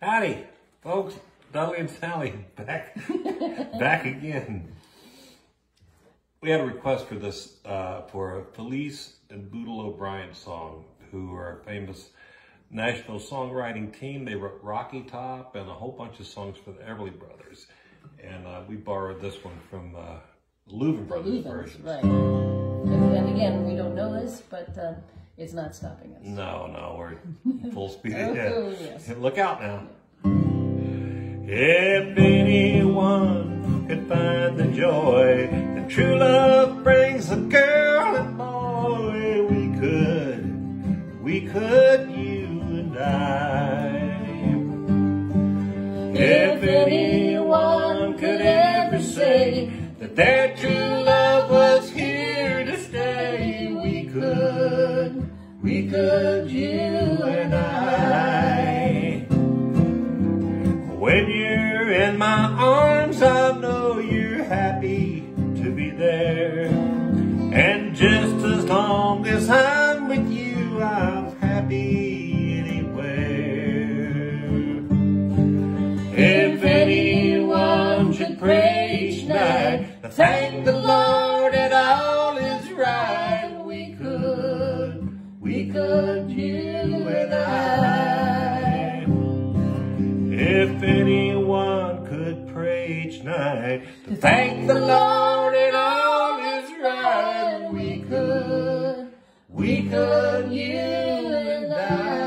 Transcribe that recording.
Howdy, folks. Dudley and Sally back, back again. We had a request for this uh, for a Felice and Boudleaux Bryant song, who are a famous national songwriting team. They wrote Rocky Top and a whole bunch of songs for the Everly Brothers. And uh, we borrowed this one from uh, Louvin Brothers version. Right. And, and, again, we don't know this, but um, it's not stopping us. No, no, we're full speed ahead. Oh, yes. Look out now. If anyone could find the joy that true love brings a girl and boy, we could, we could, you and I. If anyone could ever say that their true could, you and I. When you're in my arms, I know you're happy to be there. And just as long as I'm with you, I'm happy anywhere. If anyone should pray each night, thank the Lord good you and I. If anyone could pray each night to thank the Lord in all is right, we could, we could, you and I.